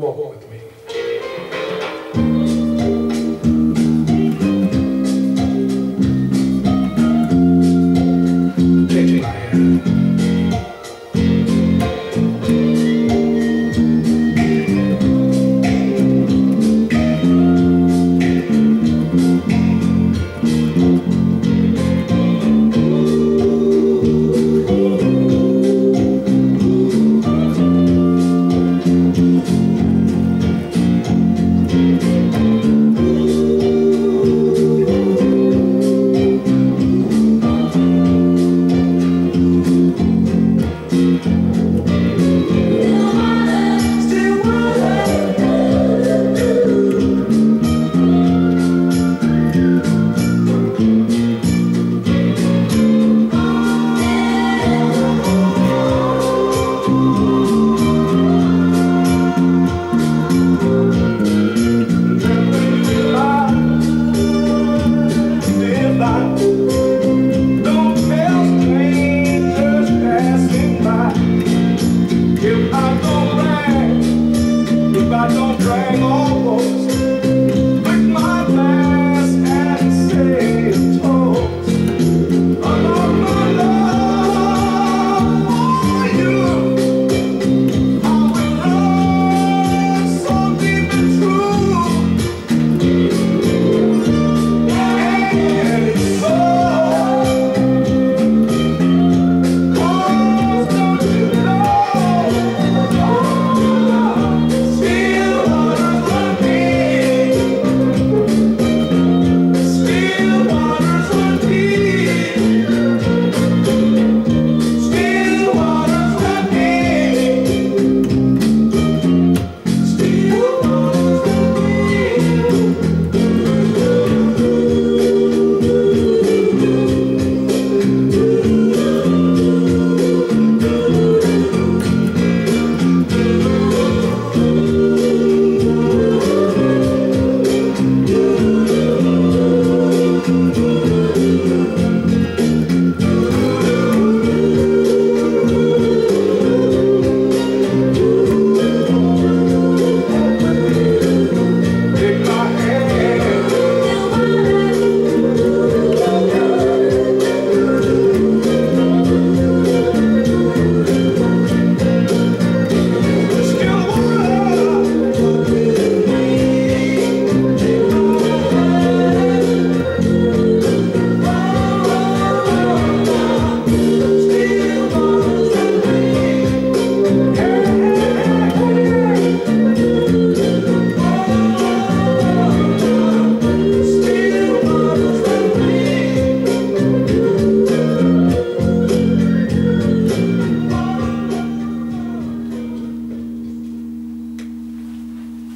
Walk with me.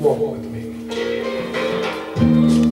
Walk with me.